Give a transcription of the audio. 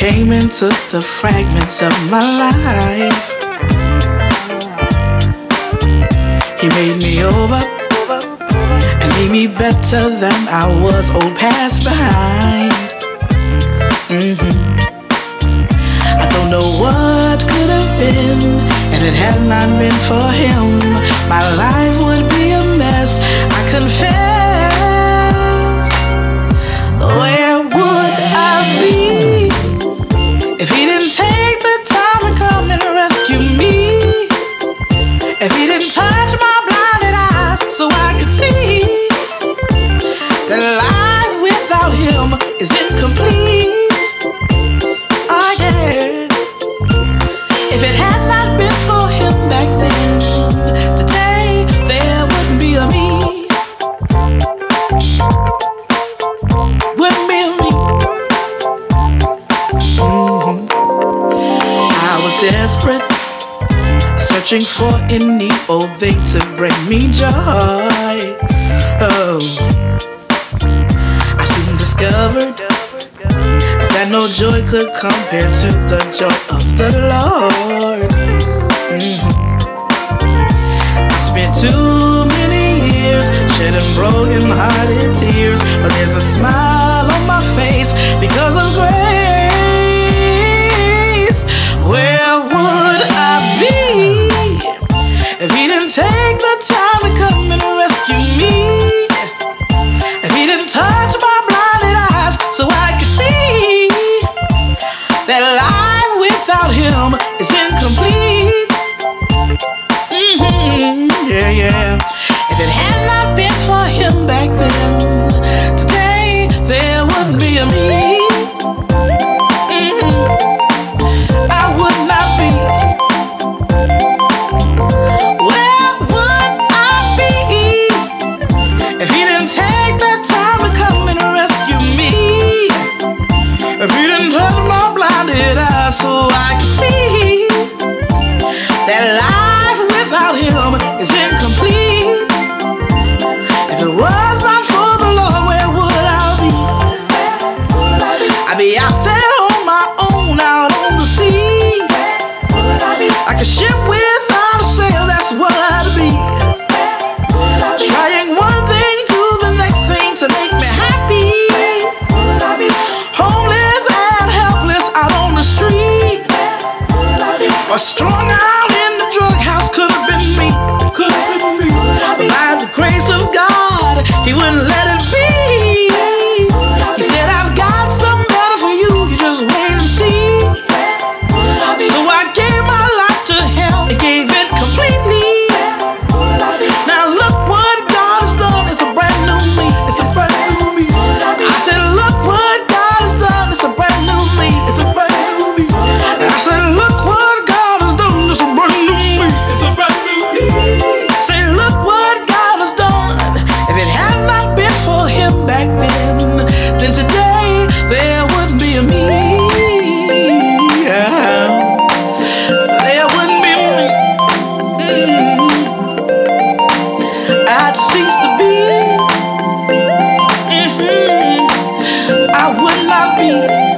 came and took the fragments of my life. He made me over and made me better than I was, old past behind. Mm-hmm. I don't know what could have been, and it had not been for him, my life would be a mess. I confess. Is incomplete. Oh yeah. If it had not been for him back then, today there wouldn't be a me. Wouldn't be a me. Mhm. I was desperate searching for any old thing to bring me joy. Oh, I discovered that no joy could compare to the joy of the Lord. Mhm. I spent too many years shedding broken-hearted tears, but there's a smile Yeah, yeah. If it had not been for Him back then, be out there on my own, out on the sea. Would I be? Like a ship without a sail, that's what I'd be. Trying one thing to the next thing to make me happy. Would I be? Homeless and helpless out on the street. Would I Or strung out in the drug house could have been me. Could have been me. By the grace of God, He wouldn't let to be. Mm-hmm. I would not be.